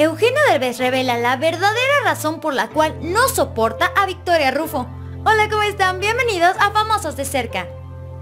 Eugenio Derbez revela la verdadera razón por la cual no soporta a Victoria Rufo. Hola, ¿cómo están? Bienvenidos a Famosos de Cerca.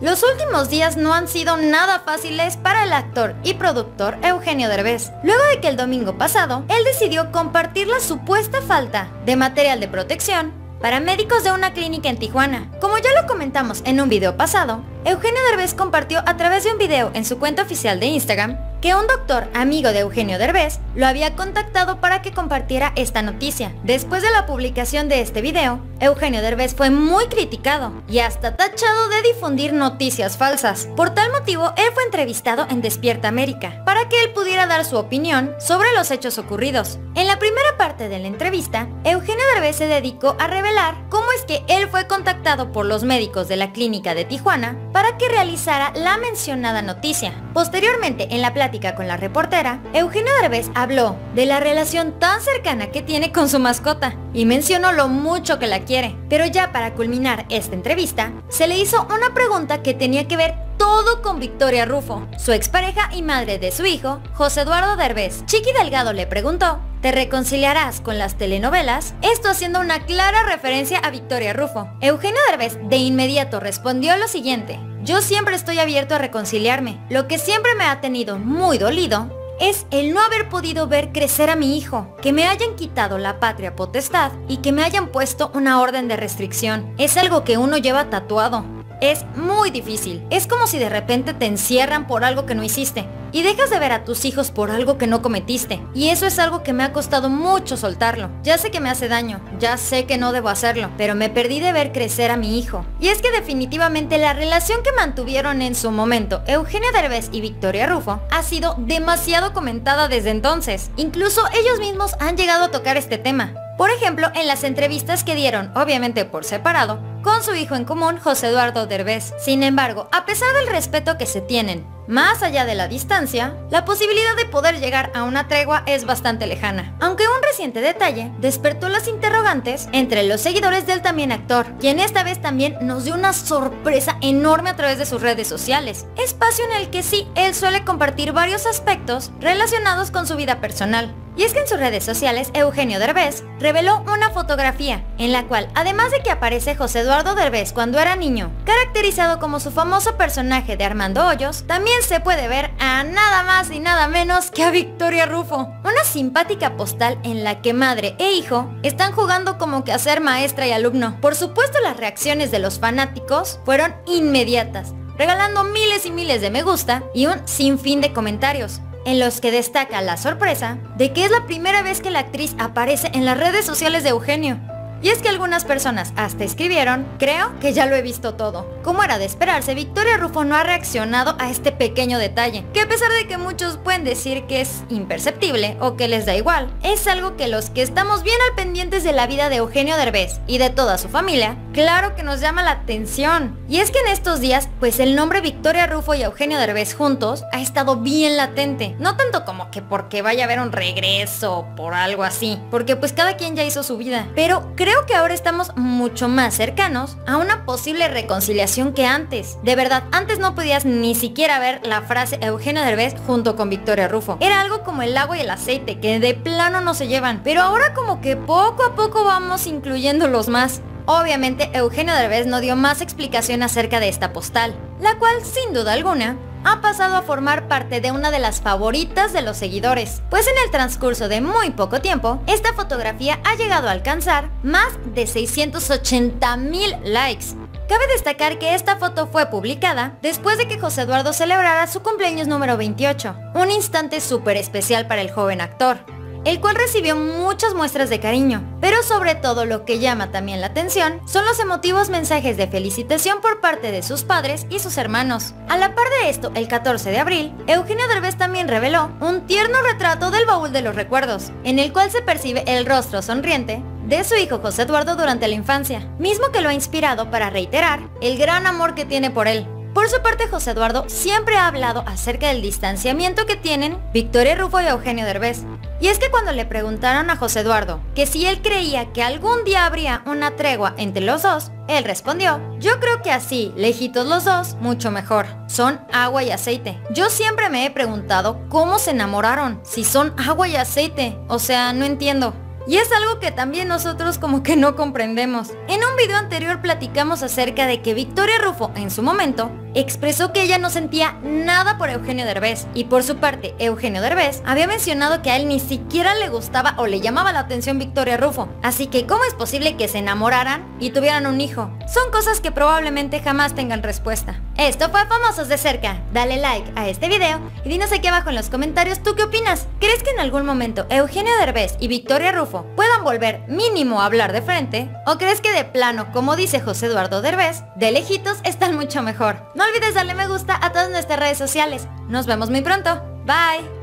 Los últimos días no han sido nada fáciles para el actor y productor Eugenio Derbez, luego de que el domingo pasado él decidió compartir la supuesta falta de material de protección para médicos de una clínica en Tijuana. Como ya lo comentamos en un video pasado, Eugenio Derbez compartió a través de un video en su cuenta oficial de Instagram que un doctor amigo de Eugenio Derbez lo había contactado para que compartiera esta noticia. Después de la publicación de este video, Eugenio Derbez fue muy criticado y hasta tachado de difundir noticias falsas. Por tal motivo, él fue entrevistado en Despierta América para que él pudiera dar su opinión sobre los hechos ocurridos. En la primera parte de la entrevista, Eugenio Derbez se dedicó a revelar cómo es que él fue contactado por los médicos de la clínica de Tijuana para que realizara la mencionada noticia. Posteriormente, en la plática con la reportera, Eugenio Derbez habló de la relación tan cercana que tiene con su mascota y mencionó lo mucho que la quiere. Pero ya para culminar esta entrevista, se le hizo una pregunta que tenía que ver todo con Victoria Rufo, su expareja y madre de su hijo, José Eduardo Derbez. Chiqui Delgado le preguntó, ¿te reconciliarás con las telenovelas? Esto haciendo una clara referencia a Victoria Rufo. Eugenio Derbez de inmediato respondió lo siguiente, yo siempre estoy abierto a reconciliarme. Lo que siempre me ha tenido muy dolido es el no haber podido ver crecer a mi hijo, que me hayan quitado la patria potestad y que me hayan puesto una orden de restricción. Es algo que uno lleva tatuado. Es muy difícil. Es como si de repente te encierran por algo que no hiciste y dejas de ver a tus hijos por algo que no cometiste. Y eso es algo que me ha costado mucho soltarlo. Ya sé que me hace daño, ya sé que no debo hacerlo, pero me perdí de ver crecer a mi hijo. Y es que definitivamente la relación que mantuvieron en su momento Eugenio Derbez y Victoria Rufo ha sido demasiado comentada desde entonces. Incluso ellos mismos han llegado a tocar este tema. Por ejemplo, en las entrevistas que dieron, obviamente por separado, con su hijo en común, José Eduardo Derbez. Sin embargo, a pesar del respeto que se tienen, más allá de la distancia, la posibilidad de poder llegar a una tregua es bastante lejana. Aunque un reciente detalle despertó las interrogantes entre los seguidores del también actor, quien esta vez también nos dio una sorpresa enorme a través de sus redes sociales, espacio en el que sí, él suele compartir varios aspectos relacionados con su vida personal. Y es que en sus redes sociales, Eugenio Derbez reveló una fotografía en la cual, además de que aparece José Eduardo Derbez cuando era niño, caracterizado como su famoso personaje de Armando Hoyos, también se puede ver a nada más y nada menos que a Victoria Rufo. Una simpática postal en la que madre e hijo están jugando como que a ser maestra y alumno. Por supuesto las reacciones de los fanáticos fueron inmediatas, regalando miles y miles de me gusta y un sinfín de comentarios en los que destaca la sorpresa de que es la primera vez que la actriz aparece en las redes sociales de Eugenio. Y es que algunas personas hasta escribieron, creo que ya lo he visto todo. Como era de esperarse, Victoria Rufo no ha reaccionado a este pequeño detalle, que a pesar de que muchos pueden decir que es imperceptible o que les da igual, es algo que los que estamos bien al pendientes de la vida de Eugenio Derbez y de toda su familia, claro que nos llama la atención. Y es que en estos días, pues el nombre Victoria Rufo y Eugenio Derbez juntos ha estado bien latente. No tanto como que porque vaya a haber un regreso o por algo así, porque pues cada quien ya hizo su vida, pero creo Creo que ahora estamos mucho más cercanos a una posible reconciliación que antes. De verdad, antes no podías ni siquiera ver la frase Eugenio Derbez junto con Victoria Rufo. Era algo como el agua y el aceite, que de plano no se llevan. Pero ahora como que poco a poco vamos incluyéndolos más. Obviamente Eugenio Derbez no dio más explicación acerca de esta postal, la cual sin duda alguna ha pasado a formar parte de una de las favoritas de los seguidores, pues en el transcurso de muy poco tiempo, esta fotografía ha llegado a alcanzar más de 680 mil likes. Cabe destacar que esta foto fue publicada después de que José Eduardo celebrara su cumpleaños número 28, un instante súper especial para el joven actor el cual recibió muchas muestras de cariño. Pero sobre todo lo que llama también la atención son los emotivos mensajes de felicitación por parte de sus padres y sus hermanos. A la par de esto, el 14 de abril, Eugenio Derbez también reveló un tierno retrato del baúl de los recuerdos, en el cual se percibe el rostro sonriente de su hijo José Eduardo durante la infancia, mismo que lo ha inspirado para reiterar el gran amor que tiene por él. Por su parte, José Eduardo siempre ha hablado acerca del distanciamiento que tienen Victoria Rufo y Eugenio Derbez. Y es que cuando le preguntaron a José Eduardo que si él creía que algún día habría una tregua entre los dos, él respondió, yo creo que así, lejitos los dos, mucho mejor. Son agua y aceite. Yo siempre me he preguntado cómo se enamoraron, si son agua y aceite. O sea, no entiendo. Y es algo que también nosotros como que no comprendemos. En un video anterior platicamos acerca de que Victoria Rufo, en su momento, expresó que ella no sentía nada por Eugenio Derbez. Y por su parte, Eugenio Derbez había mencionado que a él ni siquiera le gustaba o le llamaba la atención Victoria Rufo. Así que, ¿cómo es posible que se enamoraran y tuvieran un hijo? Son cosas que probablemente jamás tengan respuesta. Esto fue Famosos de Cerca. Dale like a este video y dinos aquí abajo en los comentarios tú qué opinas. ¿Crees que en algún momento Eugenio Derbez y Victoria Rufo puedan volver mínimo a hablar de frente? ¿O crees que de plano, como dice José Eduardo Derbez, de lejitos están mucho mejor? No olvides darle me gusta a todas nuestras redes sociales. Nos vemos muy pronto. Bye.